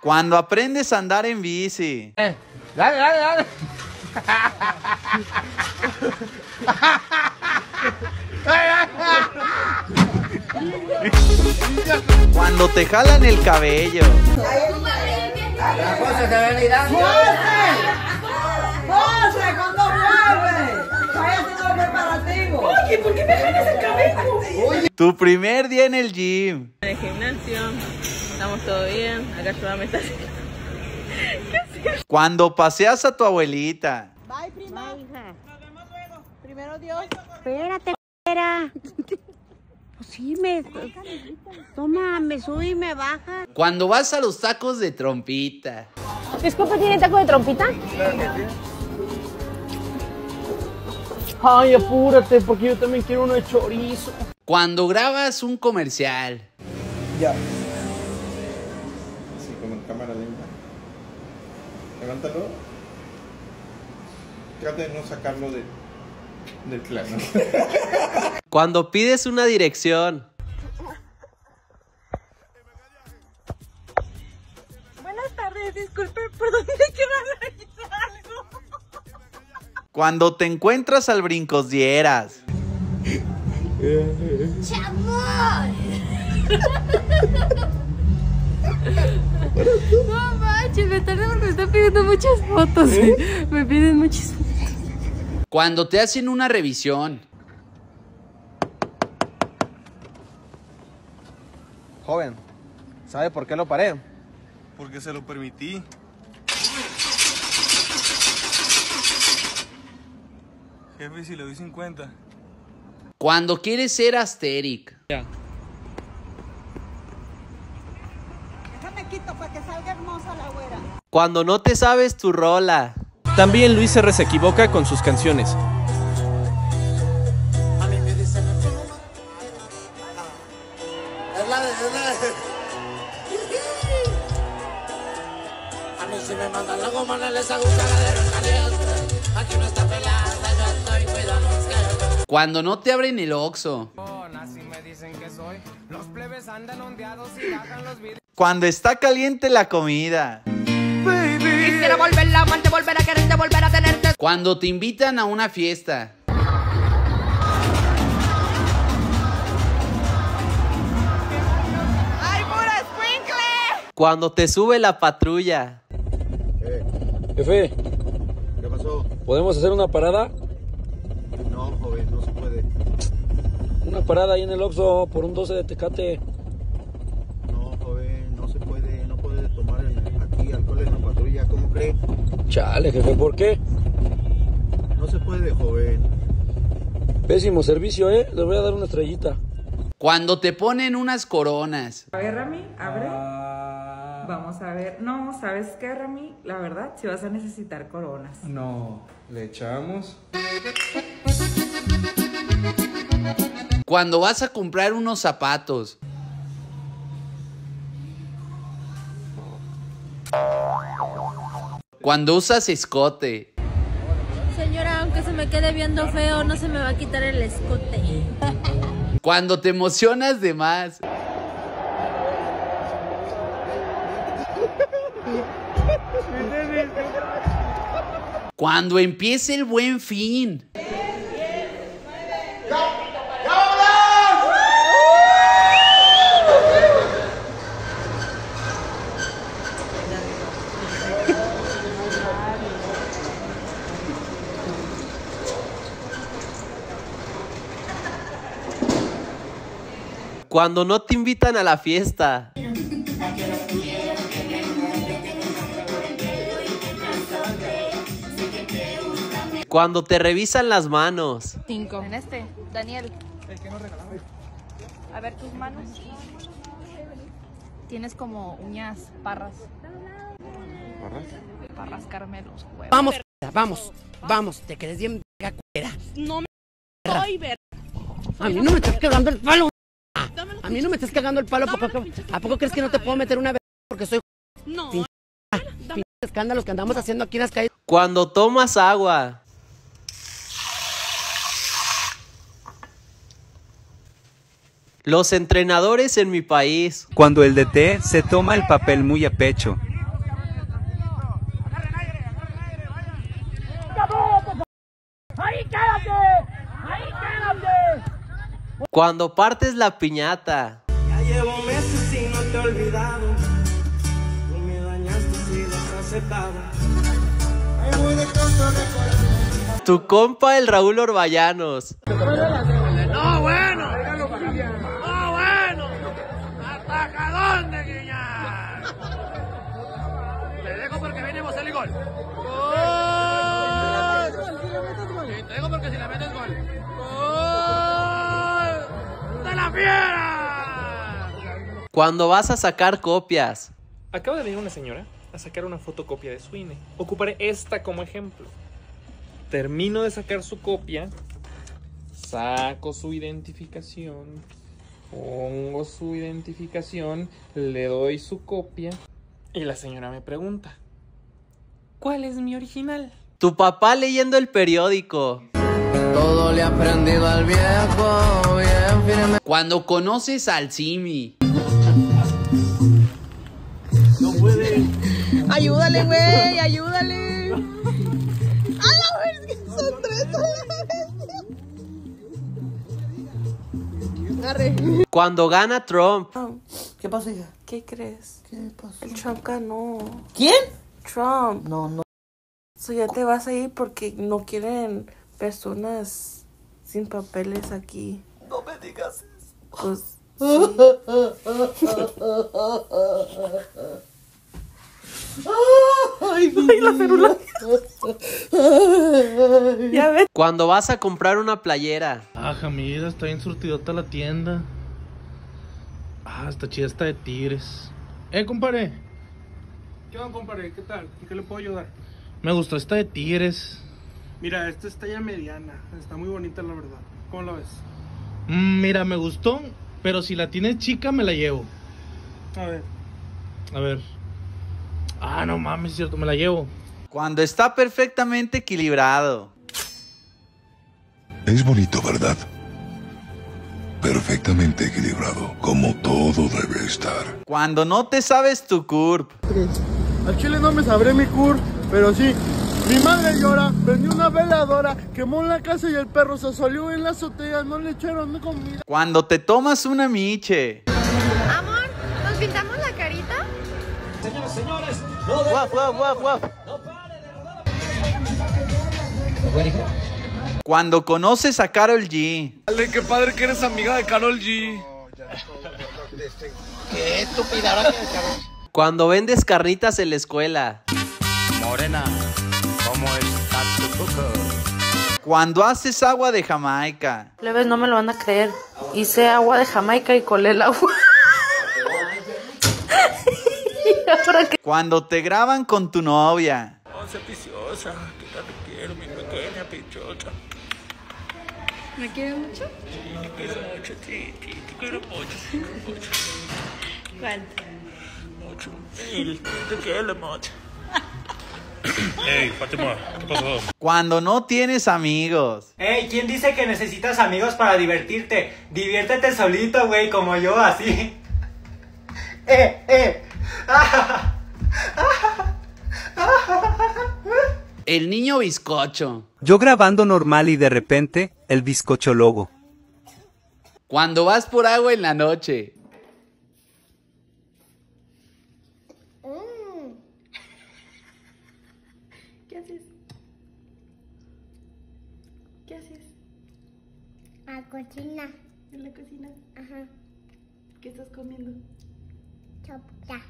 Cuando aprendes a andar en bici. Eh, dale, dale, dale. Cuando te jalan el cabello. Oye, ¿por qué me jalas el cabello? Tu primer día en el gym. El gimnasio, estamos todo bien. Acá yo me está Cuando paseas a tu abuelita. Bye, prima. Nos vemos luego. Primero Dios. Espérate, espera. Pues sí, me. Toma, me sube y me baja. Cuando vas a los tacos de trompita. Disculpe, ¿tiene taco de trompita? Ay, apúrate, porque yo también quiero uno de chorizo. Cuando grabas un comercial. Ya. Sí, con cámara lenta. Levántalo. Trata de no sacarlo de, del plano. Cuando pides una dirección. Buenas tardes, disculpe, ¿por dónde quiero algo? Cuando te encuentras al brincos dieras. No muchas fotos. Me piden muchas fotos. Cuando te hacen una revisión. Joven, ¿sabe por qué lo paré? Porque se lo permití. Jefe, si le doy 50. Cuando quieres ser asteric quito para que salga hermosa la güera. Cuando no te sabes tu rola. También Luis R. se equivoca con sus canciones. A mí si me mandan la goma no les hago un cagadero en caliente. Aquí no está pelada, yo estoy cuidando los que... Cuando no te abren el oxo. Cuando está caliente la comida. Quisiera volver la amante, volver a quererte, volver a tenerte. Cuando te invitan a una fiesta. ¡Ay, pura squinkle! Cuando te sube la patrulla. Jefe, ¿Qué pasó? ¿podemos hacer una parada? No, joven, no se puede. Una parada ahí en el Oxxo por un 12 de Tecate. No, joven, no se puede. No puede tomar en- aquí alcohol en la Chale, jefe, ¿por qué? No se puede, joven. Pésimo servicio, ¿eh? Le voy a dar una estrellita. Cuando te ponen unas coronas. A ver, Rami, abre. Vamos a ver. No, ¿sabes qué, Rami? La verdad, si vas a necesitar coronas. No, le echamos. Cuando vas a comprar unos zapatos. Cuando usas escote. Señora, aunque se me quede viendo feo, no se me va a quitar el escote. Cuando te emocionas de más. Cuando empiece el buen fin. Cuando no te invitan a la fiesta. Cuando te revisan las manos. Cinco. En este, Daniel. A ver tus manos. Tienes como uñas parras. ¿Parras? Para rascarme los huevos. Vamos, vamos, vamos, te quedes bien verga. No me soy ver. A mí no me estás cagando el palo. A mí no me estás cagando el palo. ¿A poco, ¿a poco crees que no te puedo meter una vez porque soy... No. Sin... Ah, escándalos que andamos haciendo aquí en las calles. Cuando tomas agua. Los entrenadores en mi país. Cuando el DT se toma el papel muy a pecho. ¡Ahí quédate! ¡Ahí quédate! Cuando partes la piñata. Ya llevo meses y no te he olvidado. Tú me dañaste si lo has aceptado. Me voy de corazón. Tu compa el Raúl Orballanos. No, bueno. Cuando vas a sacar copias. Acaba de venir una señora a sacar una fotocopia de su INE. Ocuparé esta como ejemplo. Termino de sacar su copia, saco su identificación, pongo su identificación, le doy su copia y la señora me pregunta, ¿cuál es mi original? Tu papá leyendo el periódico. Todo le ha aprendido al viejo, bien firme. Cuando conoces al Simi. Ayúdale, güey, ayúdale. A la vez, son tres a la vez. Arre. Cuando gana Trump. ¿Qué pasó, hija? ¿Qué crees? ¿Qué pasó? El Trump ganó. ¿Quién? Trump. No, no. So ya te vas a ir porque no quieren personas sin papeles aquí. No me digas eso. Pues. Ay, la célula. Ya ves. Cuando vas a comprar una playera. Ah, Jamida, está bien surtidota la tienda. Ah, está chida esta de tigres. Eh, compadre. ¿Qué onda, compadre? ¿Qué tal? ¿En qué le puedo ayudar? Me gustó esta de tigres. Mira, esta es talla mediana. Está muy bonita, la verdad. ¿Cómo la ves? Mm, mira, me gustó, pero si la tienes chica me la llevo. A ver. A ver. Ah, no mames, es cierto, me la llevo. Cuando está perfectamente equilibrado. Es bonito, ¿verdad? Perfectamente equilibrado, como todo debe estar. Cuando no te sabes tu curp. Al chile no me sabré mi cur, pero sí. Mi madre llora, prendió una veladora, quemó la casa y el perro se salió en la azotea, no le echaron comida. Cuando te tomas una miche. Cuando conoces a Carol G. Dale, qué padre que eres amiga de Carol G. Qué estúpida ahora que Cuando vendes carnitas en la escuela. Morena, ¿cómo está tu? Cuando haces agua de Jamaica. Plebes, no me lo van a creer. Hice agua de Jamaica y colé el agua. ¿Y ahora qué? Cuando te graban con tu novia. Oh, sea piciosa, que tanto quiero, mi pequeña pichocha. ¿Me quieres mucho? Sí, te quiero mucho, sí, sí, te quiero mucho, sí, mucho. ¿Cuánto? Mucho, mil, te quiero mucho. Ey, Fátima, ¿qué pasó? Cuando no tienes amigos. Ey, ¿quién dice que necesitas amigos para divertirte? Diviértete solito, güey, como yo, así. Eh, eh. El niño bizcocho. Yo grabando normal y de repente, el bizcocho logo. Cuando vas por agua en la noche. ¿Qué haces? ¿Qué haces? A cocina. ¿En la cocina? Ajá. ¿Qué estás comiendo? Sopita.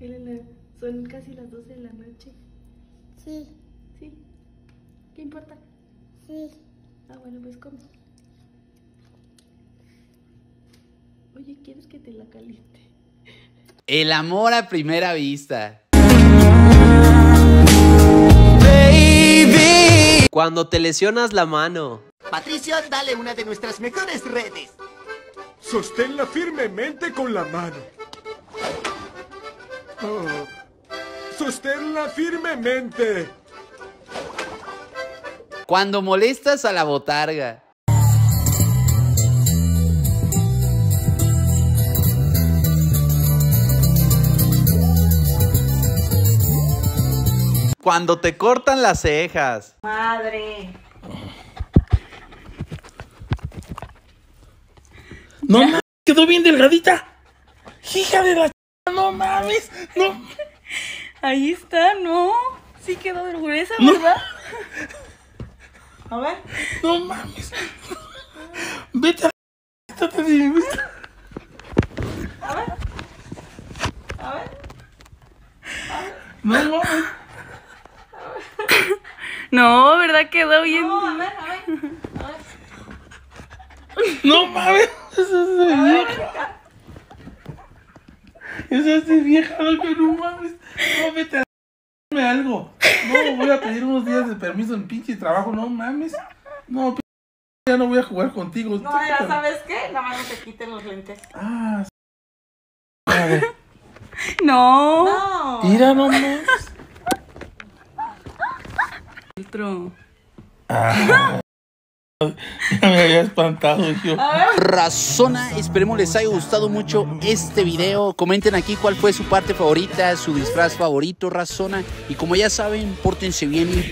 Elena, son casi las 12 de la noche. Sí. ¿Sí? ¿Qué importa? Sí. Ah, bueno, pues come. Oye, ¿quieres que te la caliente? El amor a primera vista. Cuando te lesionas la mano. Patricio, dale una de nuestras mejores redes. Sosténla firmemente con la mano. Oh. Sosténla firmemente. Cuando molestas a la botarga. Cuando te cortan las cejas. Madre. No mames, quedó bien delgadita. Hija de la. No mames. No. Ahí está, ¿no? Sí quedó gruesa, No. ¿verdad? A ver. No mames. Vete a la de mi vista. A ver. A ver. No mames. No, ¿verdad? Quedó bien. No, a ver, a ver. No mames. Eso es Eso es de vieja, no, mames. No, vete a Dame algo. No, voy a pedir unos días de permiso en pinche trabajo, no mames. No, p- ya no voy a jugar contigo. No, ya sabes qué, nada más no te quiten los lentes. Ah, s- a ver. No. No. Mira nomás. Filtro. Ah. Ya me había espantado yo. Razona, esperemos les haya gustado mucho este video. Comenten aquí cuál fue su parte favorita, su disfraz favorito, Razona. Y como ya saben, pórtense bien y...